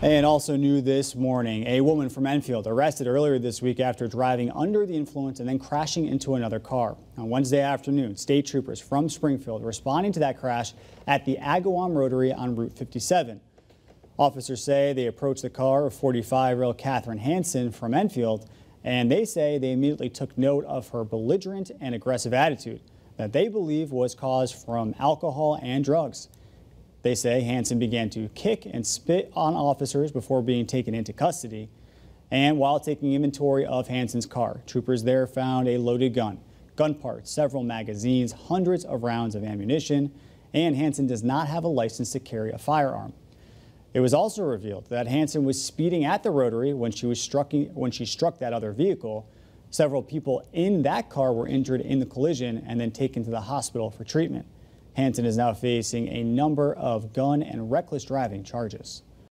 And also new this morning, a woman from Enfield arrested earlier this week after driving under the influence and then crashing into another car. On Wednesday afternoon, state troopers from Springfield responding to that crash at the Agawam Rotary on Route 57. Officers say they approached the car of 45-year-old Catherine Hanson from Enfield, and they say they immediately took note of her belligerent and aggressive attitude that they believe was caused from alcohol and drugs. They say Hanson began to kick and spit on officers before being taken into custody. And while taking inventory of Hanson's car, troopers there found a loaded gun, gun parts, several magazines, hundreds of rounds of ammunition, and Hanson does not have a license to carry a firearm. It was also revealed that Hanson was speeding at the rotary when she was struck when she struck that other vehicle. Several people in that car were injured in the collision and then taken to the hospital for treatment. Hanson is now facing a number of gun and reckless driving charges.